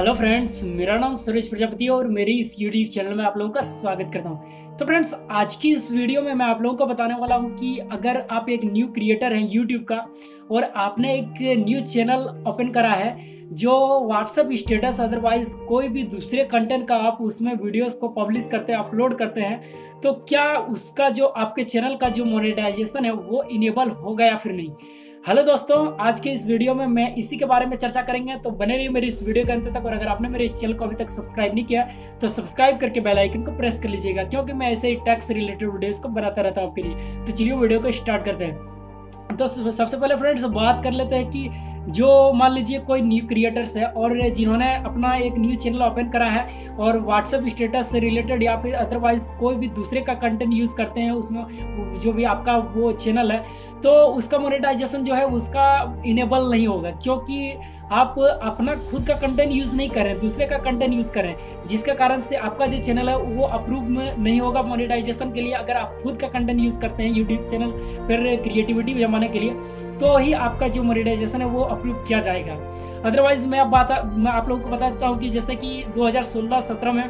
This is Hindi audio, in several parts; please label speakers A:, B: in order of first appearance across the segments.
A: हेलो फ्रेंड्स मेरा नाम सुरेश प्रजापति और मेरी इस यूट्यूब चैनल में आप लोगों का स्वागत करता हूँ। तो फ्रेंड्स आज की इस वीडियो में मैं आप लोगों को बताने वाला हूँ कि अगर आप एक न्यू क्रिएटर हैं यूट्यूब का और आपने एक न्यू चैनल ओपन करा है जो व्हाट्सअप स्टेटस अदरवाइज़ कोई भी दूसरे कंटेंट का आप उसमें वीडियोस को पब्लिश करते हैं अपलोड करते हैं तो क्या उसका जो आपके चैनल का जो मोनेटाइजेशन है वो इनेबल होगा या फिर नहीं? हेलो दोस्तों, आज के इस वीडियो में मैं इसी के बारे में चर्चा करेंगे। तो बने रहिए मेरी इस वीडियो के अंत तक और अगर आपने मेरे इस चैनल को अभी तक सब्सक्राइब नहीं किया तो सब्सक्राइब करके बेल आइकन को प्रेस कर लीजिएगा, क्योंकि मैं ऐसे ही टैक्स रिलेटेड वीडियोस को बनाता रहता हूँ आपके लिए। तो चलिए वीडियो को स्टार्ट करते हैं। तो सबसे पहले फ्रेंड्स बात कर लेते हैं कि जो मान लीजिए कोई न्यू क्रिएटर्स है और जिन्होंने अपना एक न्यू चैनल ओपन करा है और व्हाट्सएप स्टेटस से रिलेटेड या फिर अदरवाइज़ कोई भी दूसरे का कंटेंट यूज़ करते हैं, उसमें जो भी आपका वो चैनल है तो उसका मोनेटाइजेशन जो है, उसका इनेबल नहीं होगा, क्योंकि आप अपना खुद का कंटेंट यूज़ नहीं करें दूसरे का कंटेंट यूज़ करें जिसके कारण से आपका जो चैनल है, वो अप्रूव में नहीं होगा मोनेटाइजेशन के लिए, अगर आप खुद का कंटेंट यूज़ करते हैं यूट्यूब चैनल फिर क्रिएटिविटी जमाने के लिए तो ही आपका जो मोनेटाइजेशन है, वो अप्रूव किया जाएगा। अदरवाइज़ मैं अब बात, मैं आप लोगों को बता देता हूँ कि जैसे कि 2016-17 में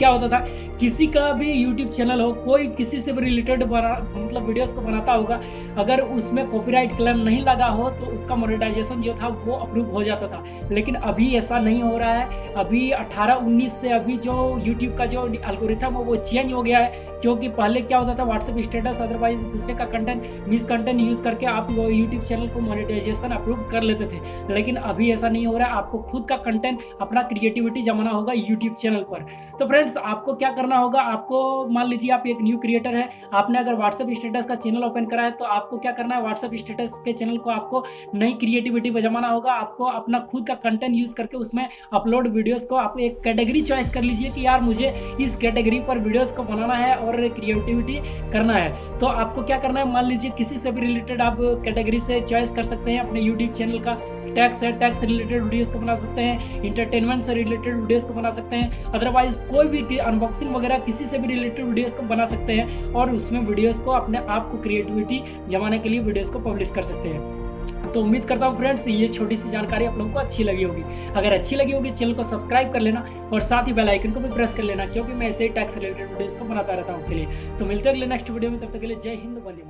A: क्या होता था, किसी का भी यूट्यूब चैनल हो, कोई किसी से भी रिलेटेड मतलब वीडियोस को बनाता होगा, अगर उसमें कॉपीराइट क्लेम नहीं लगा हो तो उसका मोनेटाइजेशन जो था, वो अप्रूव हो जाता था। लेकिन अभी ऐसा नहीं हो रहा है। अभी 18-19 से अभी जो यूट्यूब का जो अलगोरिथम है, वो चेंज हो गया है, क्योंकि पहले क्या होता था व्हाट्सएप स्टेटस अदरवाइज़ दूसरे का कंटेंट मिस कंटेंट यूज़ करके आप यूट्यूब चैनल को मोनिटाइजेशन अप्रूव कर लेते थे। लेकिन अभी ऐसा नहीं हो रहा है। आपको खुद का कंटेंट अपना क्रिएटिविटी जमाना होगा यूट्यूब चैनल पर। तो फ्रेंड्स आपको क्या करना होगा? आपको मान लीजिए आप एक न्यू क्रिएटर है, आपने अगर व्हाट्सएप स्टेटस का चैनल ओपन करा है तो आपको क्या करना है? व्हाट्सएप स्टेटस के चैनल को आपको नई क्रिएटिविटी पर जमाना होगा। आपको अपना खुद का कंटेंट यूज़ करके उसमें अपलोड वीडियोज़ को आप एक कैटेगरी चॉइस कर लीजिए कि यार मुझे इस कैटेगरी पर वीडियोज़ को बनाना है और क्रिएटिविटी करना है। तो आपको क्या करना है? मान लीजिए किसी से भी रिलेटेड आप कैटेगरी से चॉइस कर सकते हैं अपने यूट्यूब चैनल का। टैक्स है, टैक्स रिलेटेड वीडियोस को बना सकते हैं इंटरटेनमेंट से रिलेटेड वीडियोस को बना सकते हैं अदरवाइज़ कोई भी अनबॉक्सिंग वगैरह किसी से भी रिलेटेड वीडियोस को बना सकते हैं और उसमें वीडियोस को अपने आप को क्रिएटिविटी जमाने के लिए वीडियोस को पब्लिश कर सकते हैं। तो उम्मीद करता हूँ फ्रेंड्स ये छोटी सी जानकारी आप लोगों को अच्छी लगी होगी। अगर अच्छी लगी होगी, चैनल को सब्सक्राइब कर लेना और साथ ही बेल आइकन को भी प्रेस कर लेना, क्योंकि मैं ऐसे ही टैक्स रिलेटेड वीडियोस को बनाता रहता हूँ के लिए। तो मिलते अगले नेक्स्ट वीडियो में, तब तक के लिए जय हिंद बंदी